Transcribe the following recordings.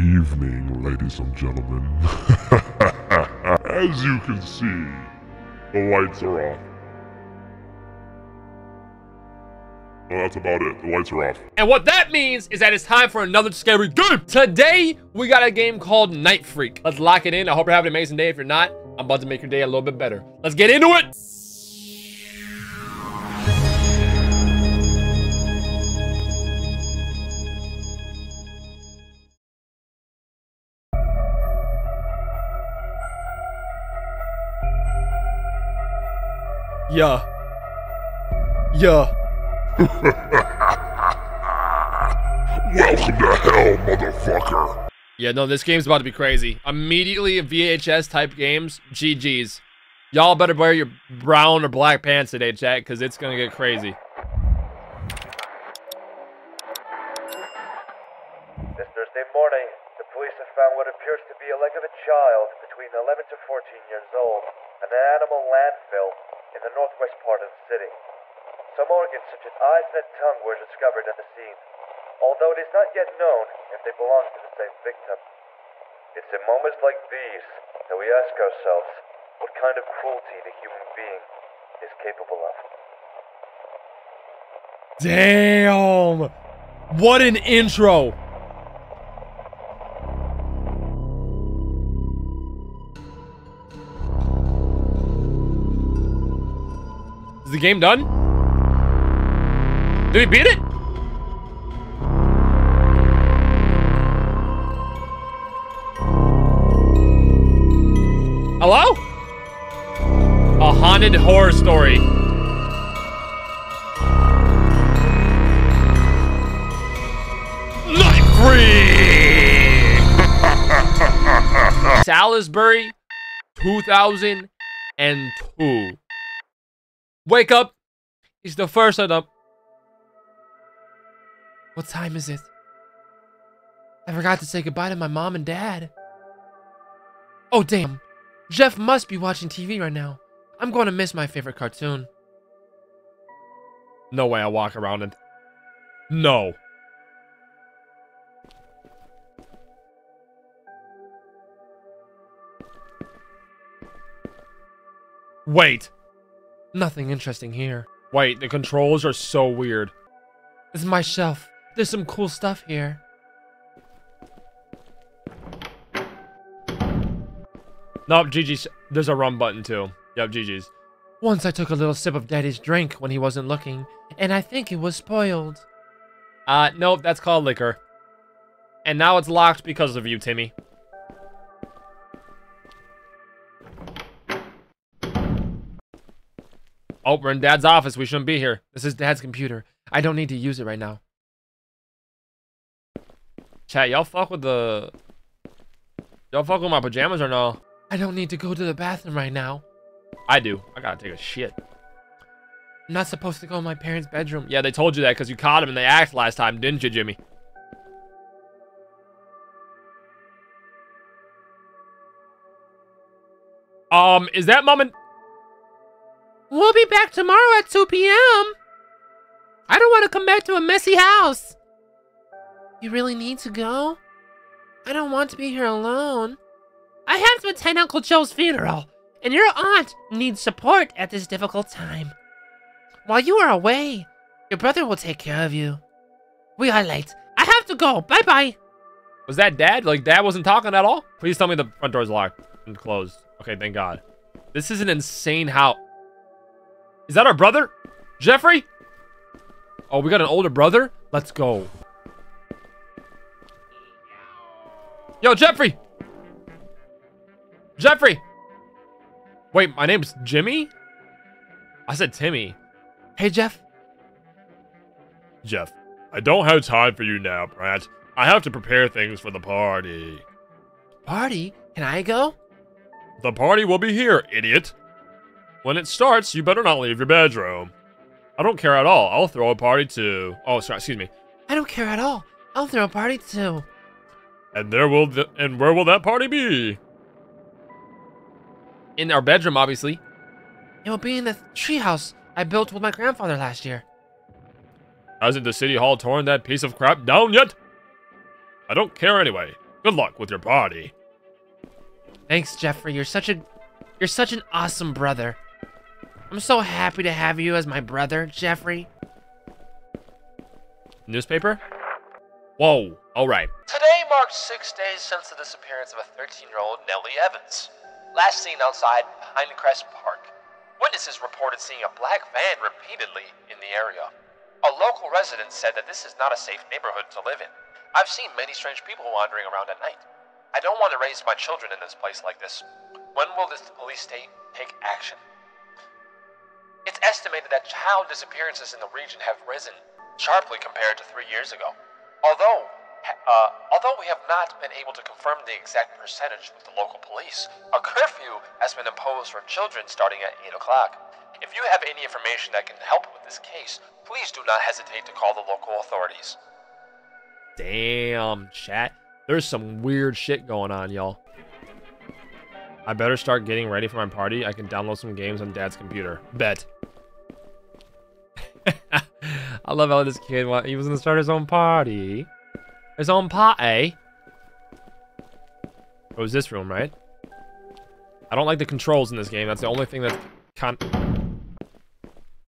evening, ladies and gentlemen. As you can see, the lights are off. Well, that's about it. The lights are off. And what that means is that it's time for another scary game. Today, we got a game called Night Freak. Let's lock it in. I hope you're having an amazing day. If you're not, I'm about to make your day a little bit better. Let's get into it. Yeah. Yeah. Welcome to hell, motherfucker. Yeah, no, this game's about to be crazy. Immediately VHS type games, GG's. Y'all better wear your brown or black pants today, chat, because it's gonna get crazy. Between 11 to 14 years old in an animal landfill in the northwest part of the city. Some organs such as eyes and tongue were discovered at the scene, although it is not yet known if they belong to the same victim. It's in moments like these that we ask ourselves what kind of cruelty the human being is capable of. Damn! What an intro! Is the game done? Did we beat it? Hello? A haunted horror story. Night Freak! Salisbury, 2002. Wake up. It's the first them. What time is it? I forgot to say goodbye to my mom and dad. Oh, damn. Jeff must be watching TV right now. I'm going to miss my favorite cartoon. No way I walk around it. No. Wait. Nothing interesting here. Wait, the controls are so weird. This is my shelf. There's some cool stuff here. Nope, GG's. There's a rum button too. Yep, GG's. Once I took a little sip of Daddy's drink when he wasn't looking, and I think it was spoiled. Uh, nope, that's called liquor. And now it's locked because of you, Timmy. Oh, we're in Dad's office. We shouldn't be here. This is Dad's computer. I don't need to use it right now. Chat, y'all fuck with the... Y'all fuck with my pajamas or no? I don't need to go to the bathroom right now. I do. I gotta take a shit. I'm not supposed to go in my parents' bedroom. Yeah, they told you that because you caught him in the act last time, didn't you, Jimmy? Um, is that mom and... We'll be back tomorrow at 2 p.m. I don't want to come back to a messy house. You really need to go? I don't want to be here alone. I have to attend Uncle Joe's funeral, and your aunt needs support at this difficult time. While you are away, your brother will take care of you. We are late. I have to go. Bye-bye. Was that Dad? Like, Dad wasn't talking at all? Please tell me the front door's locked and closed. Okay, thank God. This is an insane house. Is that our brother? Jeffrey? Oh, we got an older brother? Let's go. Yo, Jeffrey! Jeffrey! Wait, my name's Jimmy? I said Timmy. Hey, Jeff. Jeff, I don't have time for you now, Brad. I have to prepare things for the party. Party? Can I go? The party will be here, idiot. When it starts, you better not leave your bedroom. I don't care at all. I'll throw a party too. Oh, sorry, excuse me. I don't care at all. I'll throw a party too. And there will th and where will that party be? In our bedroom, obviously. It will be in the treehouse I built with my grandfather last year. Hasn't the city hall torn that piece of crap down yet? I don't care anyway. Good luck with your party. Thanks, Jeffrey. You're such a you're such an awesome brother. I'm so happy to have you as my brother, Jeffrey. Newspaper? Whoa, alright. Today marked six days since the disappearance of a 13 year old Nellie Evans. Last seen outside Pinecrest Park. Witnesses reported seeing a black van repeatedly in the area. A local resident said that this is not a safe neighborhood to live in. I've seen many strange people wandering around at night. I don't want to raise my children in this place like this. When will this police state take action? It's estimated that child disappearances in the region have risen sharply compared to three years ago. Although, uh, although we have not been able to confirm the exact percentage with the local police, a curfew has been imposed for children starting at 8 o'clock. If you have any information that can help with this case, please do not hesitate to call the local authorities. Damn, chat. There's some weird shit going on, y'all. I better start getting ready for my party. I can download some games on dad's computer. Bet. I love how this kid he was gonna start his own party. His own party. Oh, it was this room, right? I don't like the controls in this game. That's the only thing that con-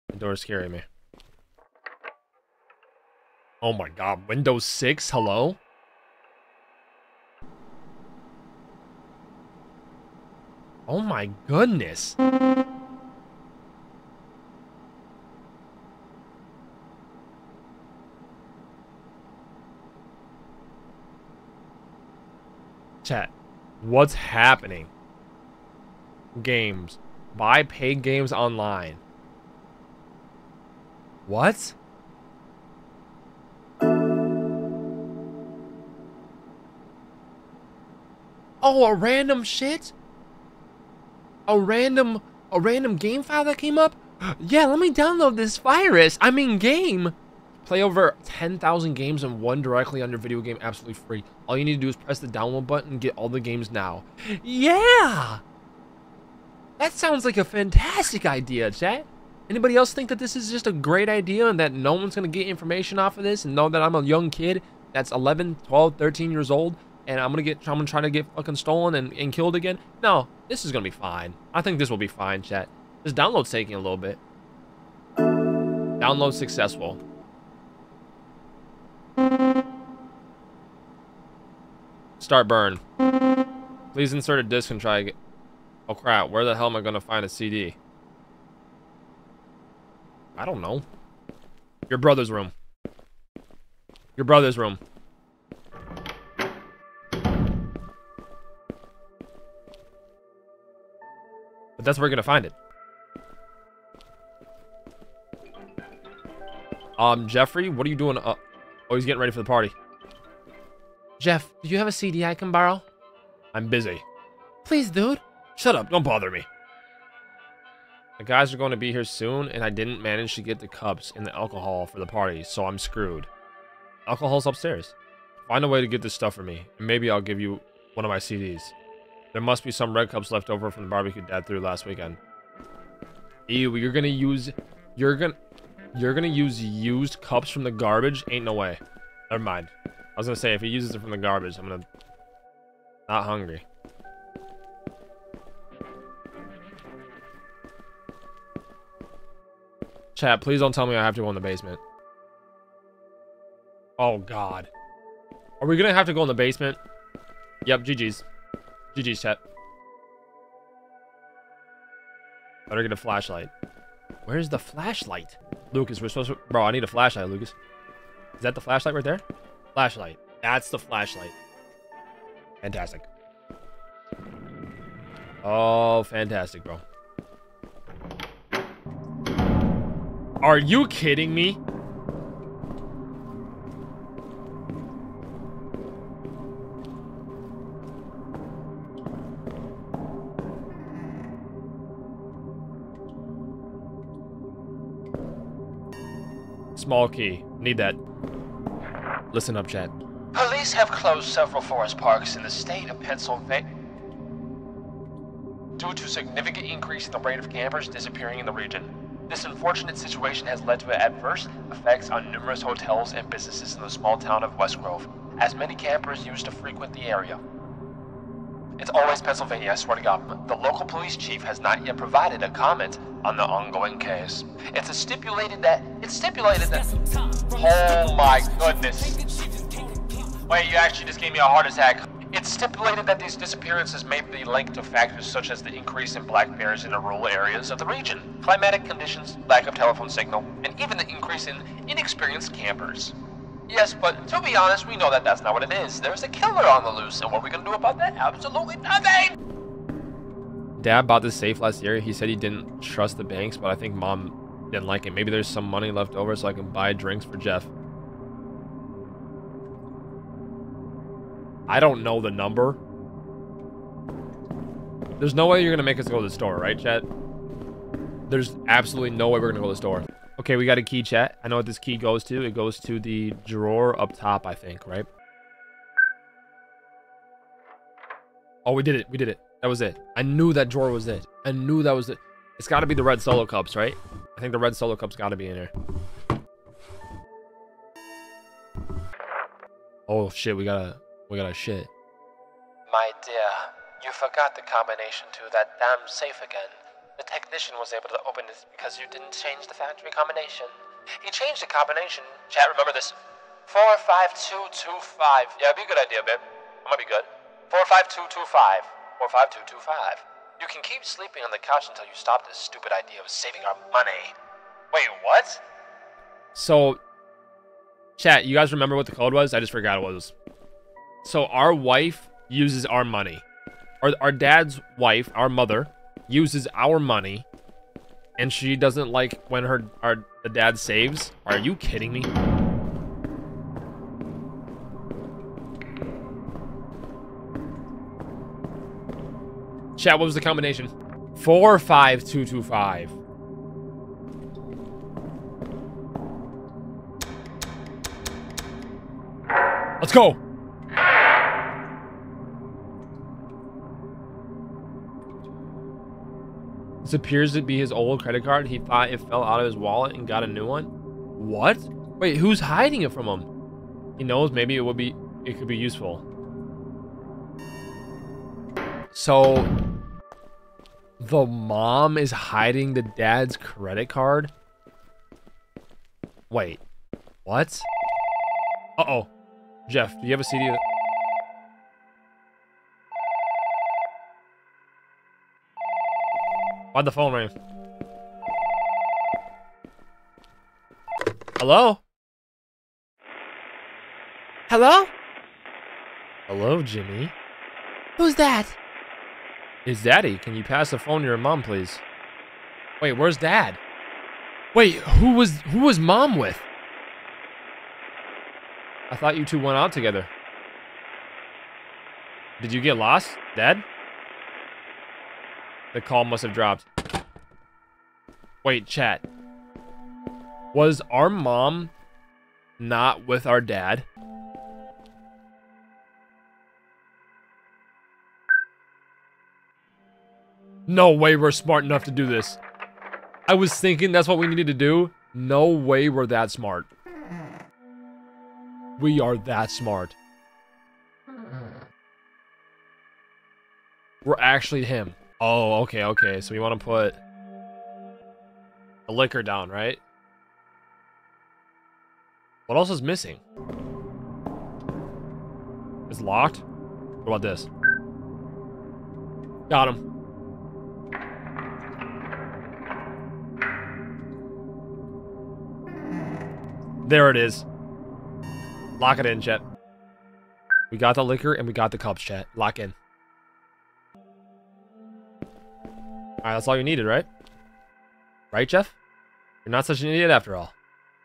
The door's scaring me. Oh my god, Windows 6, hello? Oh my goodness. Chat, what's happening? Games. Buy paid games online. What? Oh, a random shit? A random a random game file that came up? Yeah, let me download this virus. I mean game. Play over 10,000 games and one directly on your video game absolutely free. All you need to do is press the download button and get all the games now. Yeah! That sounds like a fantastic idea, chat. Anybody else think that this is just a great idea and that no one's going to get information off of this and know that I'm a young kid that's 11, 12, 13 years old and I'm to get I'm to try to get fucking stolen and, and killed again? No, this is to be fine. I think this will be fine, chat. This download's taking a little bit. Download successful. Start burn. Please insert a disc and try again. Oh crap, where the hell am I gonna find a CD? I don't know. Your brother's room. Your brother's room. But that's where we're gonna find it. Um, Jeffrey, what are you doing? Uh, oh, he's getting ready for the party. Jeff, do you have a CD I can borrow? I'm busy. Please, dude. Shut up, don't bother me. The guys are going to be here soon, and I didn't manage to get the cups and the alcohol for the party, so I'm screwed. Alcohol's upstairs. Find a way to get this stuff for me, and maybe I'll give you one of my CDs. There must be some red cups left over from the barbecue dad threw last weekend. Ew, you're gonna use... You're gonna... You're gonna use used cups from the garbage? Ain't no way. Never mind. I was gonna say, if he uses it from the garbage, I'm gonna... Not hungry. Chat, please don't tell me I have to go in the basement. Oh, God. Are we gonna have to go in the basement? Yep, GG's. GG's, chat. Better get a flashlight. Where's the flashlight? Lucas, we're supposed to... Bro, I need a flashlight, Lucas. Is that the flashlight right there? Flashlight. That's the flashlight. Fantastic. Oh, fantastic, bro. Are you kidding me? Small key. Need that. Listen up, chat. Police have closed several forest parks in the state of Pennsylvania due to significant increase in the rate of campers disappearing in the region. This unfortunate situation has led to adverse effects on numerous hotels and businesses in the small town of West Grove. as many campers used to frequent the area. It's always Pennsylvania, I swear to God. The local police chief has not yet provided a comment on the ongoing case. It's stipulated that it's stipulated that Oh my goodness. Wait, you actually just gave me a heart attack. It's stipulated that these disappearances may be linked to factors such as the increase in black bears in the rural areas of the region, climatic conditions, lack of telephone signal, and even the increase in inexperienced campers. Yes, but to be honest, we know that that's not what it is. There's a killer on the loose, and what are we gonna do about that? Absolutely nothing! Dad bought this safe last year. He said he didn't trust the banks, but I think mom didn't like it. Maybe there's some money left over so I can buy drinks for Jeff. I don't know the number. There's no way you're to make us go to the store, right, chat? There's absolutely no way we're to go to the store. Okay, we got a key, chat. I know what this key goes to. It goes to the drawer up top, I think, right? Oh, we did it. We did it. That was it. I knew that drawer was it. I knew that was it. It's got to be the red solo cups, right? I think the red solo cups got to be in here. Oh shit, we got a we got a shit. My dear, you forgot the combination to that damn safe again. The technician was able to open it because you didn't change the factory combination. He changed the combination. Chat, remember this. 45225. Yeah, it'd be a good idea, babe. It might be good. 45225. 45225. You can keep sleeping on the couch until you stop this stupid idea of saving our money. Wait, what? So, chat, you guys remember what the code was? I just forgot what it was. So our wife uses our money. Our, our dad's wife, our mother, uses our money. And she doesn't like when her our the dad saves. Are you kidding me? Chat, what was the combination? Four five two two five. Let's go. This appears to be his old credit card. He thought it fell out of his wallet and got a new one. What? Wait, who's hiding it from him? He knows maybe it would be it could be useful. So the mom is hiding the dad's credit card? Wait. What? Uh-oh. Jeff, do you have a CD? Why'd the phone ring? Hello? Hello? Hello, Jimmy. Who's that? Is Daddy. Can you pass the phone to your mom, please? Wait, where's Dad? Wait, who was who was Mom with? I thought you two went out together. Did you get lost, Dad? The call must have dropped. Wait, chat. Was our mom not with our dad? No way we're smart enough to do this. I was thinking that's what we needed to do. No way we're that smart. We are that smart. We're actually him. Oh, okay, okay. So we want to put a liquor down, right? What else is missing? It's locked? What about this? Got him. There it is. Lock it in, chat. We got the liquor and we got the cups, chat. Lock in. Alright, that's all you needed, right? Right, Jeff? You're not such an idiot after all.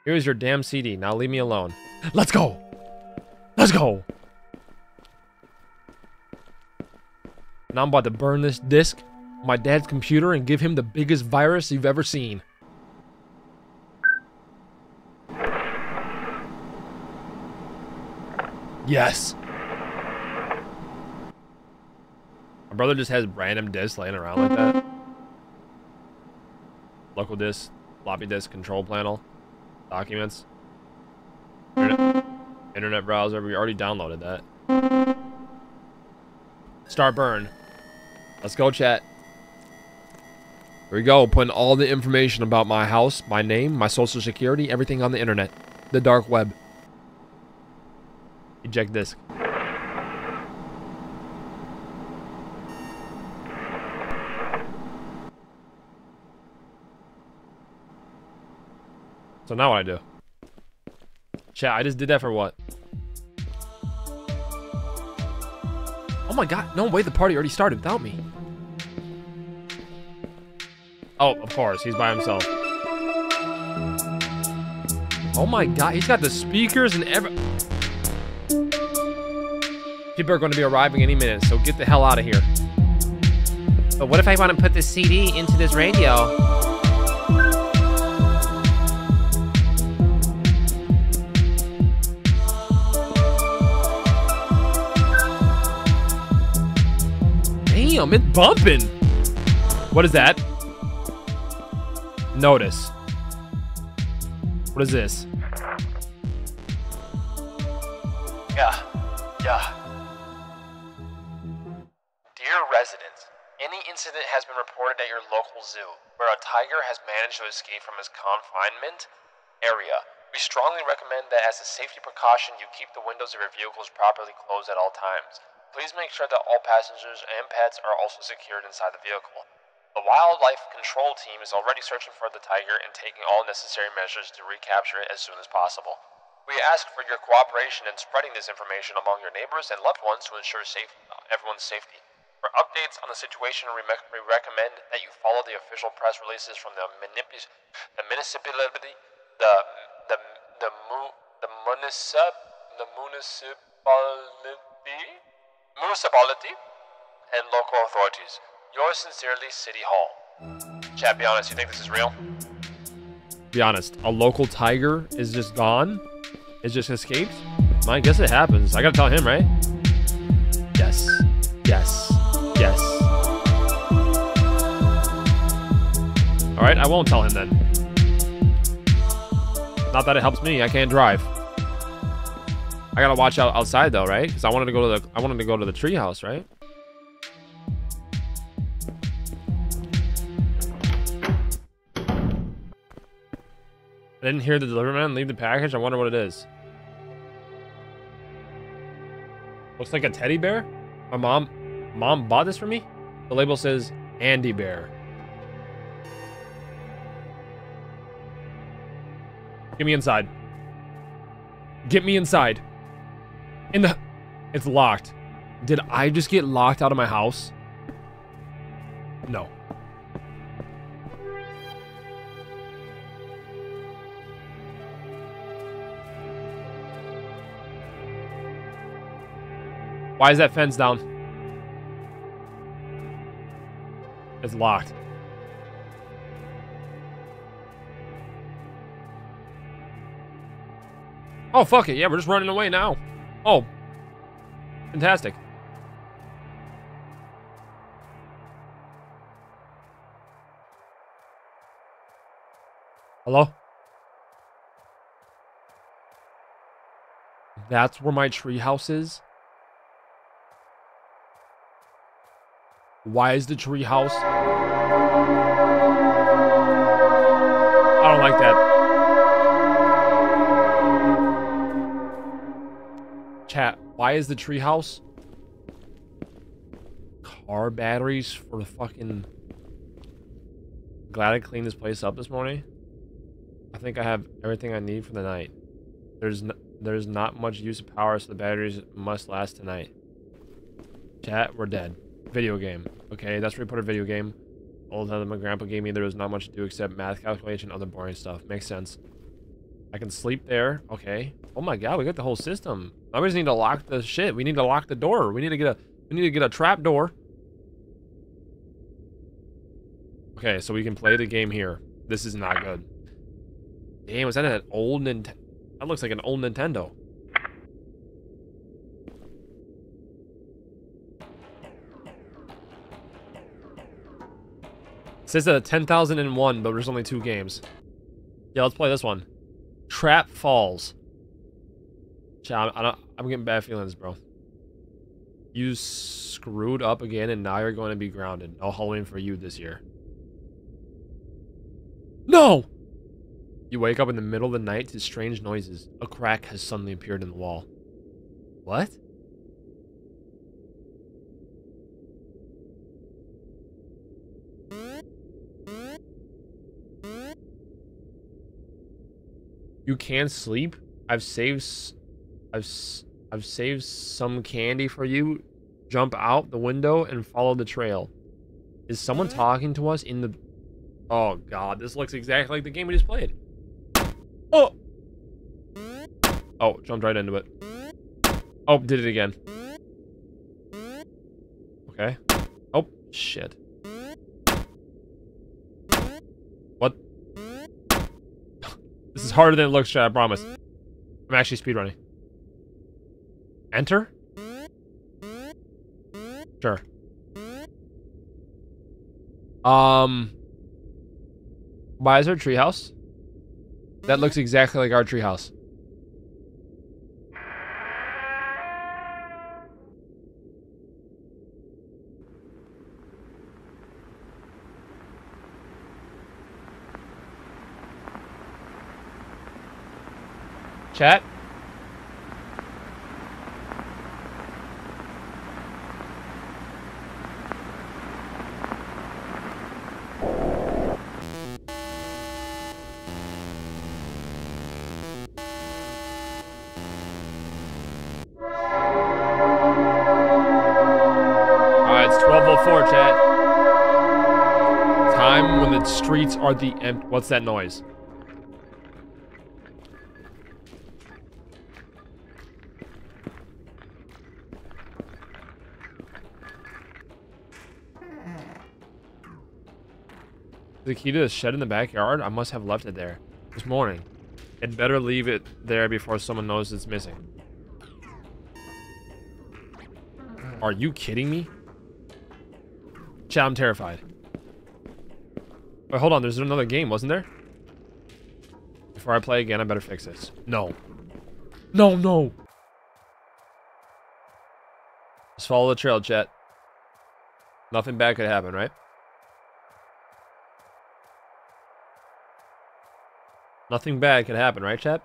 Here's your damn CD. Now leave me alone. Let's go! Let's go! Now I'm about to burn this disk on my dad's computer and give him the biggest virus you've ever seen. Yes. My brother just has random discs laying around like that. Local disk, floppy disk, control panel, documents. Internet, Internet browser. We already downloaded that. Start burn. Let's go, chat. Here we go. Putting all the information about my house, my name, my social security, everything on the internet. The dark web. Eject disk. So now what I do? Chat, I just did that for what? Oh my god, no way, the party already started without me. Oh, of course, he's by himself. Oh my god, he's got the speakers and every... People are going to be arriving any minute, so get the hell out of here. But what if I want to put the CD into this radio? Damn, it's bumping. What is that? Notice. What is this? Yeah, yeah. Dear residents, any incident has been reported at your local zoo where a tiger has managed to escape from his confinement area. We strongly recommend that as a safety precaution you keep the windows of your vehicles properly closed at all times. Please make sure that all passengers and pets are also secured inside the vehicle. The wildlife control team is already searching for the tiger and taking all necessary measures to recapture it as soon as possible. We ask for your cooperation in spreading this information among your neighbors and loved ones to ensure safe, uh, everyone's safety. For updates on the situation, we, recommend that you follow the official press releases from the, the municipality, the the the mu- the municip the municipality municipality and local authorities. Yours sincerely, City Hall. Chat, be honest. You think this is real? Be honest, a local tiger is just gone? It just escaped? I guess it happens. I gotta tell him, right? Yes. Yes. Yes. Alright, I won't tell him then. Not that it helps me, I can't drive. I gotta watch out outside though, right? Because I wanted to go to the I wanted to go to the treehouse, right? I didn't hear the delivery man leave the package. I wonder what it is. Looks like a teddy bear. My mom, mom bought this for me. The label says Andy Bear. Get me inside. Get me inside. In the... It's locked. Did I just get locked out of my house? No. Why is that fence down? It's locked. Oh, fuck it. Yeah, we're just running away now. Oh. Fantastic. Hello? That's where my treehouse is? Why is the treehouse? I don't like that. Why is the treehouse? Car batteries for the fucking... Glad I cleaned this place up this morning. I think I have everything I need for the night. There's n there's not much use of power, so the batteries must last tonight. Chat, we're dead. Video game. Okay, that's where we put a video game. Old time my grandpa gave me, there was not much to do except math calculation, and other boring stuff. Makes sense. I can sleep there. Okay. Oh my god, we got the whole system. We just need to lock the shit. We need to lock the door. We need to get a we need to get a trap door. Okay, so we can play the game here. This is not good. Damn, was that an old Nintendo? That looks like an old Nintendo. It says that 10,001, but there's only two games. Yeah, let's play this one. Trap Falls. Chat, I don't, I'm getting bad feelings, bro. You screwed up again, and now you're going to be grounded. No Halloween for you this year. No! You wake up in the middle of the night to strange noises. A crack has suddenly appeared in the wall. What? You can't sleep? I've saved I've I've saved some candy for you. Jump out the window and follow the trail. Is someone talking to us in the Oh god, this looks exactly like the game we just played. Oh. Oh, jumped right into it. Oh, did it again. Okay. Oh, shit. What? This is harder than it looks, I promise. I'm actually speedrunning. Enter? Sure. Um... Why is there a treehouse? That looks exactly like our treehouse. Chat? Alright, it's 1204, chat. Time when the streets are the empty. What's that noise? The key to the shed in the backyard? I must have left it there. This morning. I'd better leave it there before someone knows it's missing. Are you kidding me? Chat, I'm terrified. Wait, hold on. There's another game, wasn't there? Before I play again, I better fix this. No. No, no. Just follow the trail, chat. Nothing bad could happen, right? Nothing bad could happen, right, chat?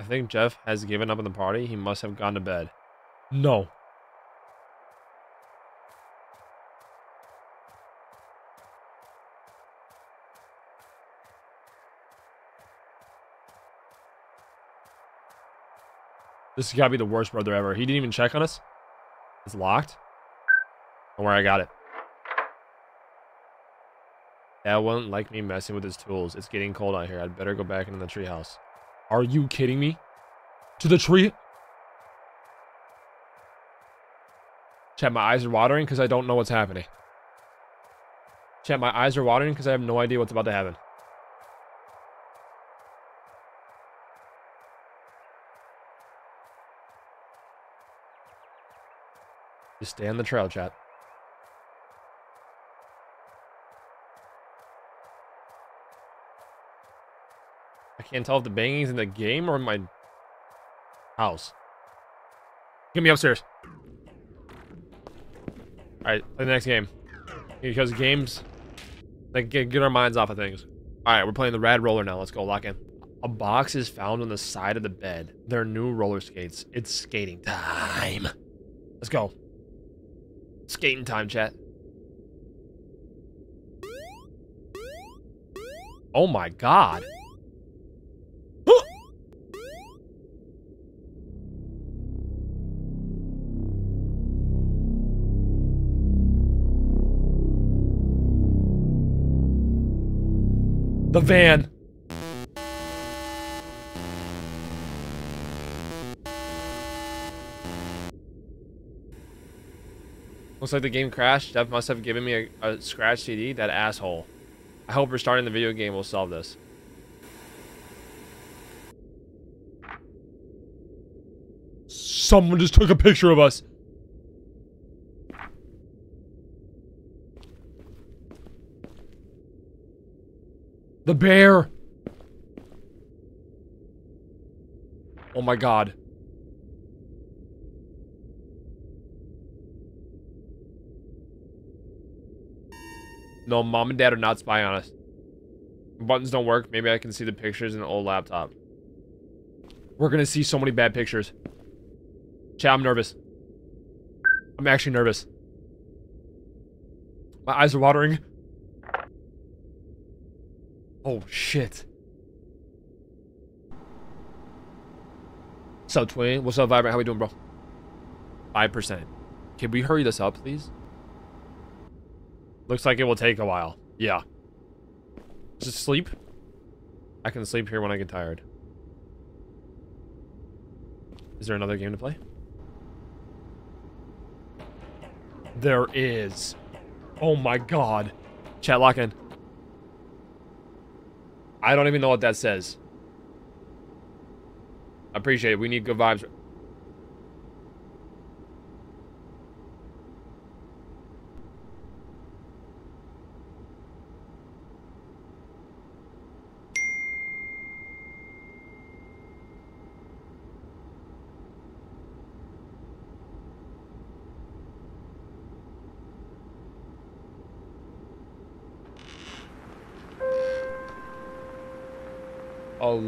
I think Jeff has given up on the party. He must have gone to bed. No. This has got to be the worst brother ever. He didn't even check on us. It's locked. Don't worry, I got it. Dad won't like me messing with his tools. It's getting cold out here. I'd better go back into the treehouse. Are you kidding me? To the tree? Chat, my eyes are watering because I don't know what's happening. Chat, my eyes are watering because I have no idea what's about to happen. Just stay on the trail, chat. Can't tell if the banging's in the game or in my house. Get me upstairs. Alright, play the next game. Because games, like, get, get our minds off of things. Alright, we're playing the rad roller now. Let's go, lock in. A box is found on the side of the bed. There are new roller skates. It's skating time. Let's go. Skating time, chat. Oh my god. The van. Looks like the game crashed. Jeff must have given me a, a scratch CD. That asshole. I hope restarting the video game will solve this. Someone just took a picture of us. The bear. Oh my god. No, mom and dad are not spying on us. Buttons don't work. Maybe I can see the pictures in the old laptop. We're gonna see so many bad pictures. Chat, I'm nervous. I'm actually nervous. My eyes are watering. Oh, shit. What's up, Twin? What's up, Vibrant? How we doing, bro? 5%. Can we hurry this up, please? Looks like it will take a while. Yeah. Just sleep? I can sleep here when I get tired. Is there another game to play? There is. Oh my god. Chat lock in. I don't even know what that says. I Appreciate it. We need good vibes.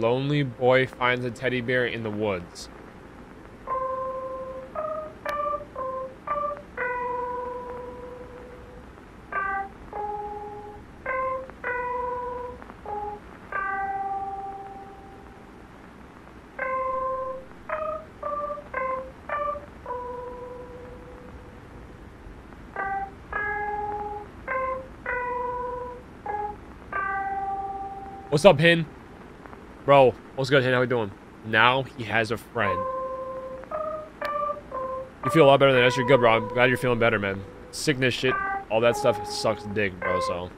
Lonely boy finds a teddy bear in the woods. What's up, Hin? Bro, what's good? How we doing? Now he has a friend. You feel a lot better than. You're good, bro. I'm glad you're feeling better, man. Sickness, shit, all that stuff sucks dick, bro, so...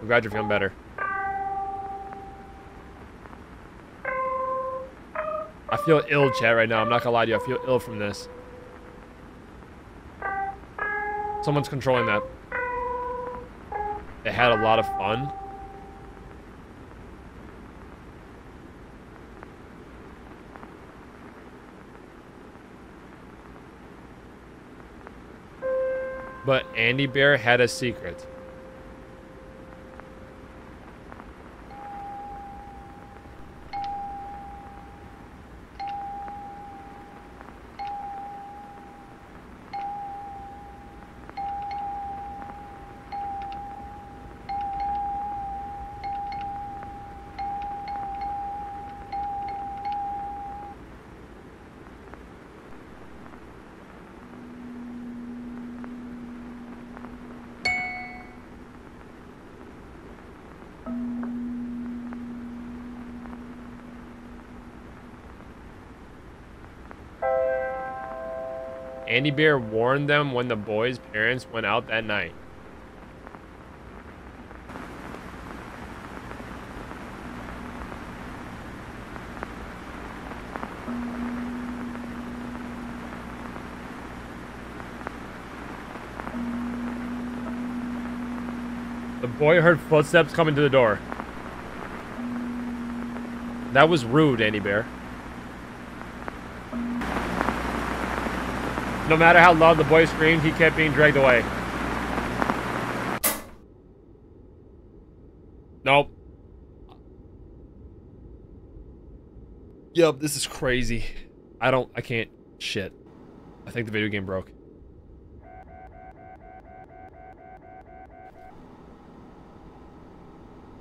I'm glad you're feeling better. I feel ill, chat, right now. I'm not gonna lie to you. I feel ill from this. Someone's controlling that. They had a lot of fun. But Andy Bear had a secret. Andy Bear warned them when the boys' parents went out that night. The boy heard footsteps coming to the door. That was rude, Andy Bear. No matter how loud the boy screamed, he kept being dragged away. Nope. Yup, this is crazy. I don't, I can't, shit. I think the video game broke.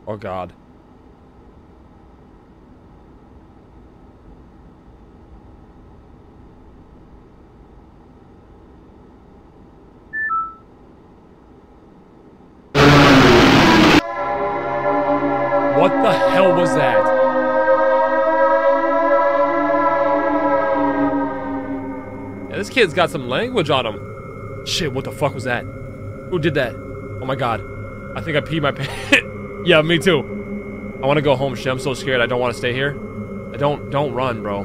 Oh god. Kid's got some language on him. Shit, what the fuck was that? Who did that? Oh my god. I think I peed my pants. yeah, me too. I want to go home, shit. I'm so scared. I don't want to stay here. I don't, don't run, bro.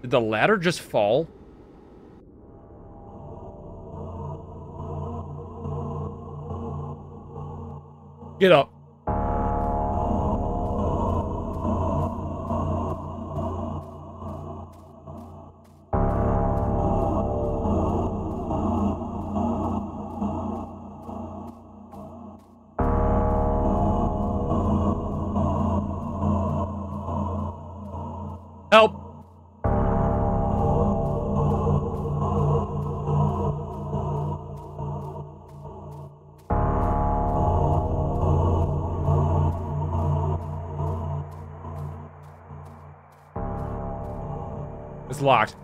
Did the ladder just fall? Get up. Locked.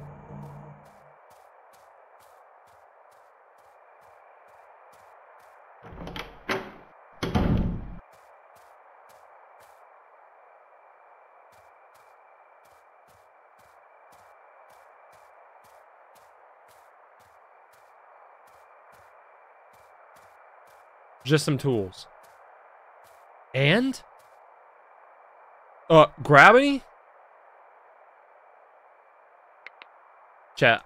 Just some tools. And? Uh, gravity? Chat.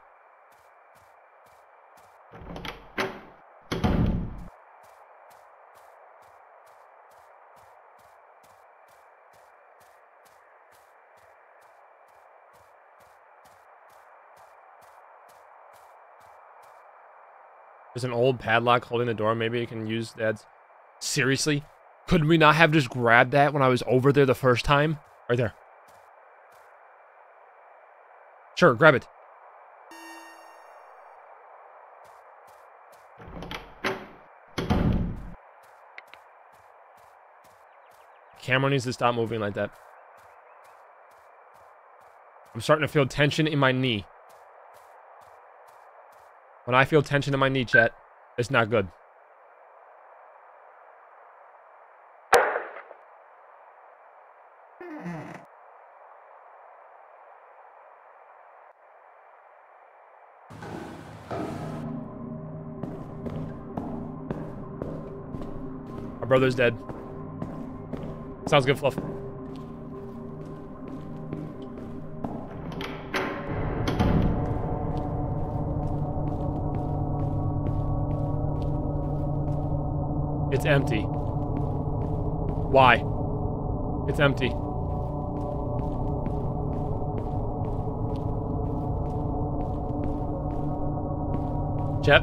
There's an old padlock holding the door. Maybe you can use that. Seriously? Could we not have just grabbed that when I was over there the first time? Right there. Sure, grab it. Camera needs to stop moving like that. I'm starting to feel tension in my knee. When I feel tension in my knee, chat, it's not good. Our brother's dead. Sounds good, Fluff. It's empty. Why? It's empty. Jet?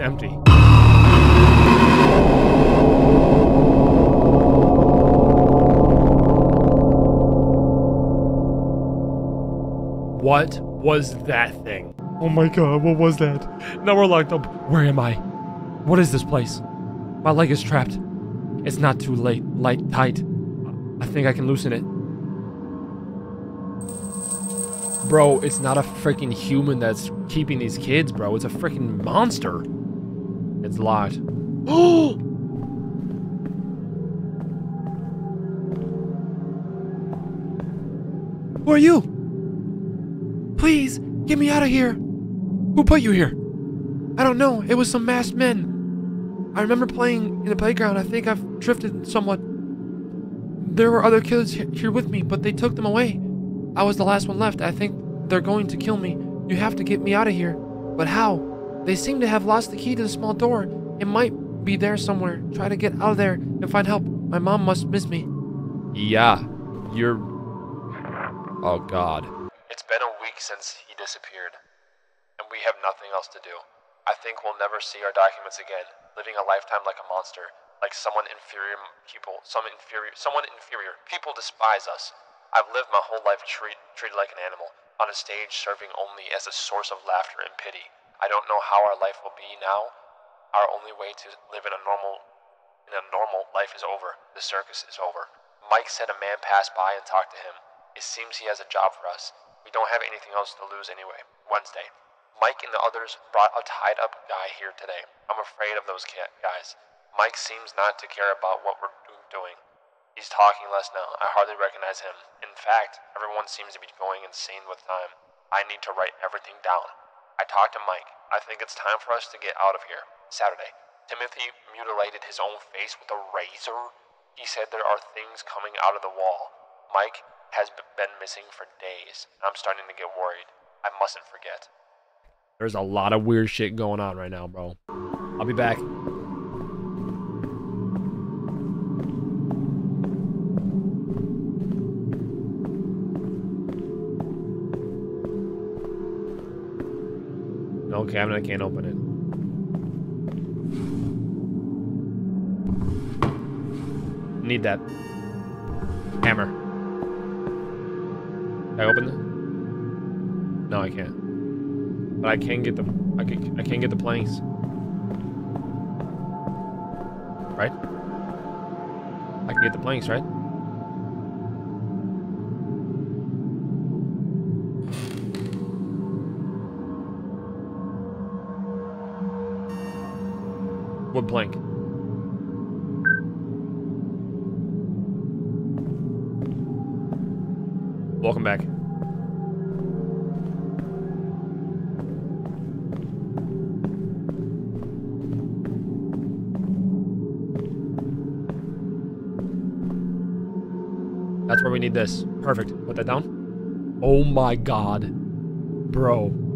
It's empty. What was that thing? Oh my god, what was that? Now we're locked up. Where am I? What is this place? My leg is trapped. It's not too late. Light tight. I think I can loosen it. Bro, it's not a freaking human that's keeping these kids, bro. It's a freaking monster. It's locked. Oh! Who are you? Please, get me out of here. Who put you here? I don't know. It was some masked men. I remember playing in the playground. I think I've drifted somewhat. There were other kids here with me, but they took them away. I was the last one left. I think they're going to kill me. You have to get me out of here. But how? They seem to have lost the key to the small door. It might be there somewhere. Try to get out of there and find help. My mom must miss me. Yeah, you're. Oh, God. It's been a week since he disappeared, and we have nothing else to do. I think we'll never see our documents again, living a lifetime like a monster, like someone inferior people, some inferior, someone inferior. People despise us. I've lived my whole life treat, treated like an animal, on a stage serving only as a source of laughter and pity. I don't know how our life will be now. Our only way to live in a normal in a normal life is over. The circus is over. Mike said a man passed by and talked to him. It seems he has a job for us. We don't have anything else to lose anyway. Wednesday. Mike and the others brought a tied up guy here today. I'm afraid of those guys. Mike seems not to care about what we're doing. He's talking less now. I hardly recognize him. In fact, everyone seems to be going insane with time. I need to write everything down. I talked to Mike. I think it's time for us to get out of here. Saturday. Timothy mutilated his own face with a razor. He said there are things coming out of the wall. Mike has been missing for days. I'm starting to get worried. I mustn't forget. There's a lot of weird shit going on right now, bro. I'll be back. Cabinet, I can't open it. Need that. Hammer. Can I open it? No, I can't. But I can get the I can I can get the planks. Right? I can get the planks, right? Wood plank. Welcome back. That's where we need this. Perfect. Put that down. Oh my god. Bro.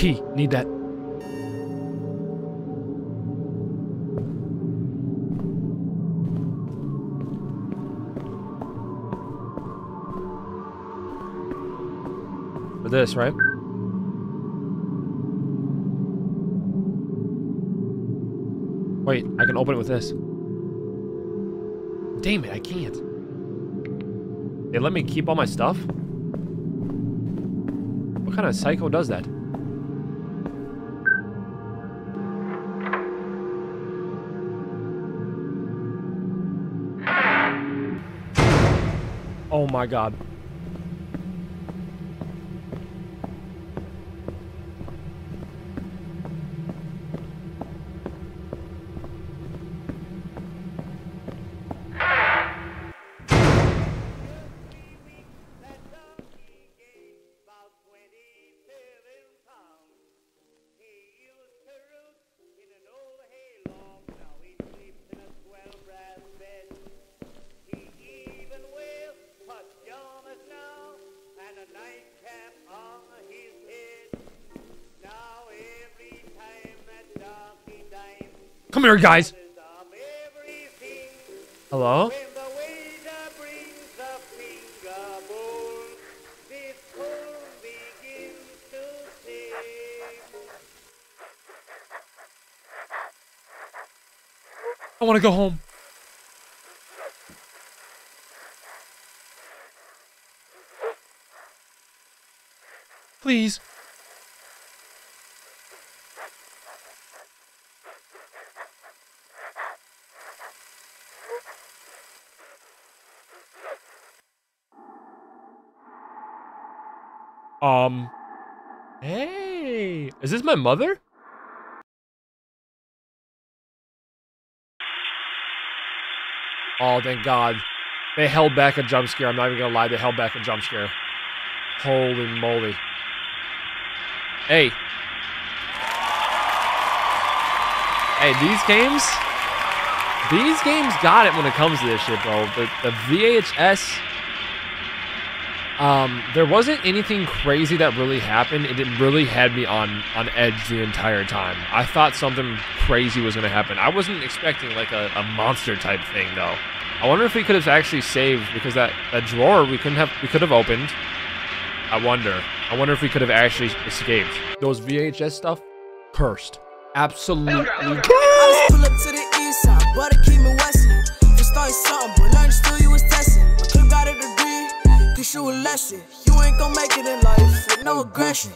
Key. Need that. For this, right? Wait, I can open it with this. Damn it, I can't. They let me keep all my stuff? What kind of psycho does that? Oh my god. Guys. Hello? I want to go home. Please. Um. Hey, is this my mother? Oh, thank God. They held back a jump scare. I'm not even gonna lie. They held back a jump scare. Holy moly. Hey. Hey, these games, these games got it when it comes to this shit, bro. The, the VHS, um, there wasn't anything crazy that really happened. It really had me on on edge the entire time. I thought something crazy was gonna happen. I wasn't expecting like a, a monster type thing though. I wonder if we could have actually saved because that, that drawer we couldn't have we could have opened. I wonder. I wonder if we could have actually escaped. Those VHS stuff, cursed. Absolutely. I just pull teach you a lesson. You ain't gon' make it in life with no aggression.